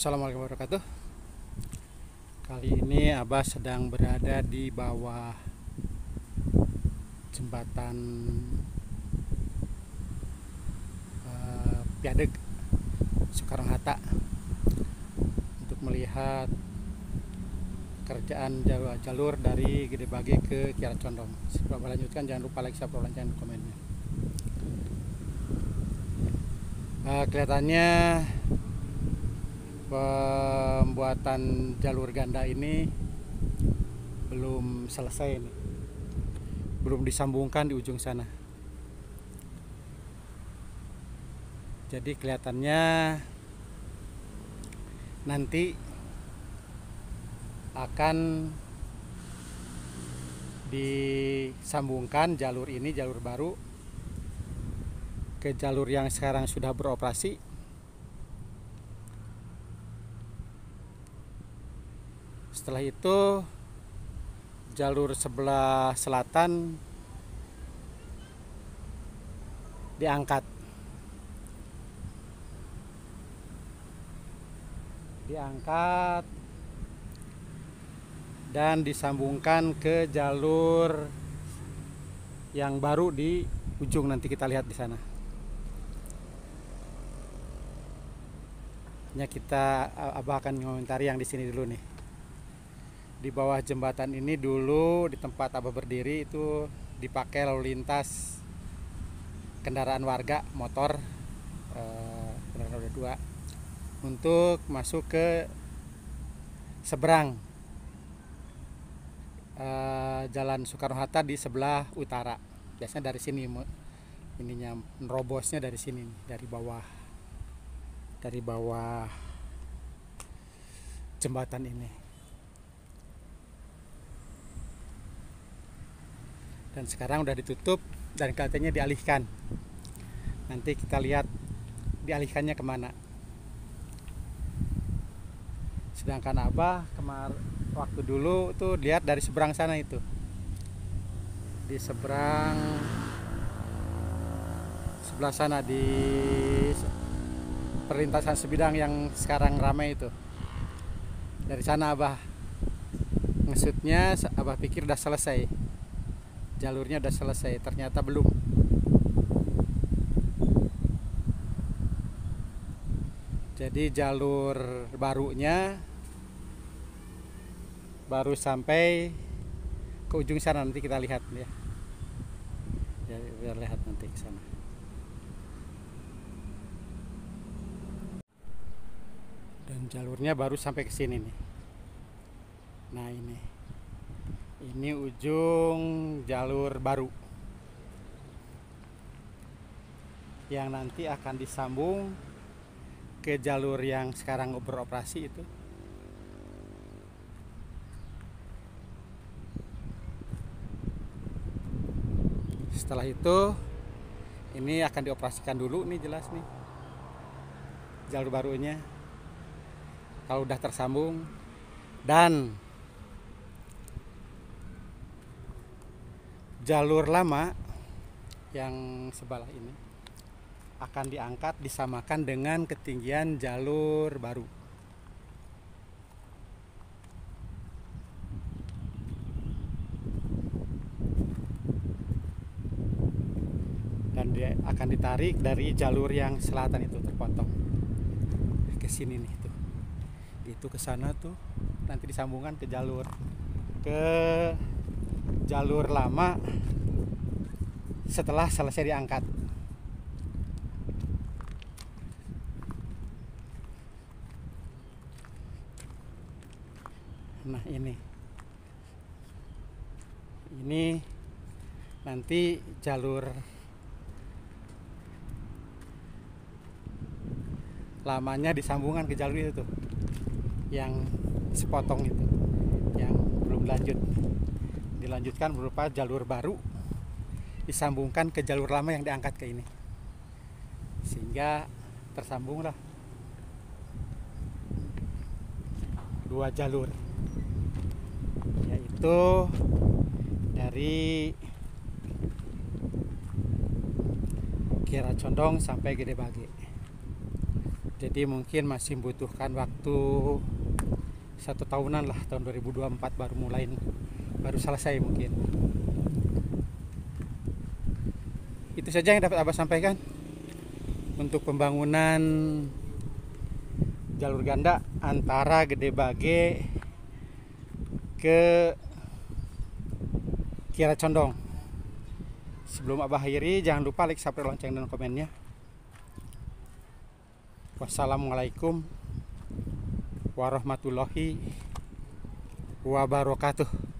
Assalamualaikum warahmatullahi wabarakatuh Kali ini Abah sedang berada di bawah jembatan uh, Piadeg Soekarno Hatta untuk melihat kerjaan jalur dari Gede Bage ke Kiara Condong. Sebelum melanjutkan jangan lupa like, subscribe, dan komennya. Uh, kelihatannya pembuatan jalur ganda ini belum selesai nih. Belum disambungkan di ujung sana. Jadi kelihatannya nanti akan disambungkan jalur ini jalur baru ke jalur yang sekarang sudah beroperasi setelah itu jalur sebelah selatan diangkat. Diangkat dan disambungkan ke jalur yang baru di ujung. Nanti kita lihat di sana. Ya kita abah akan mengomentari yang di sini dulu nih di bawah jembatan ini dulu di tempat abah berdiri itu dipakai lalu lintas kendaraan warga motor eh, kendaraan roda dua untuk masuk ke seberang eh, jalan Soekarno Hatta di sebelah utara. Biasanya dari sini ininya nerobosnya dari sini dari bawah dari bawah jembatan ini dan sekarang udah ditutup dan katanya dialihkan. Nanti kita lihat dialihkannya ke mana. Sedangkan abah kemar waktu dulu tuh lihat dari seberang sana itu. Di seberang sebelah sana di perlintasan sebidang yang sekarang ramai itu. Dari sana abah ngesutnya abah pikir udah selesai jalurnya udah selesai ternyata belum. Jadi jalur barunya baru sampai ke ujung sana nanti kita lihat ya, ya biar lihat nanti ke sana. Dan jalurnya baru sampai ke sini nih. Nah ini ini ujung jalur baru. Yang nanti akan disambung ke jalur yang sekarang beroperasi itu. Setelah itu ini akan dioperasikan dulu nih jelas nih. Jalur barunya. Kalau udah tersambung dan jalur lama yang sebelah ini akan diangkat disamakan dengan ketinggian jalur baru. Dan dia akan ditarik dari jalur yang selatan itu terpotong. Ke sini nih tuh. Itu ke sana tuh nanti disambungkan ke jalur ke jalur lama setelah selesai diangkat. Nah ini. Ini nanti jalur lamanya disambungkan ke jalur itu tuh yang sepotong itu yang belum lanjut dilanjutkan berupa jalur baru disambungkan ke jalur lama yang diangkat ke ini. Sehingga tersambunglah dua jalur yaitu dari Kira Condong sampai Gede Bage. Jadi mungkin masih membutuhkan waktu satu tahunan lah tahun 2024 baru mulai baru selesai mungkin. Itu saja yang dapat abah sampaikan. Untuk pembangunan jalur ganda antara Gede Bage ke Kira Condong. Sebelum abah akhiri jangan lupa like subscribe lonceng dan komennya. Wassalamualaikum warahmatullahi wabarakatuh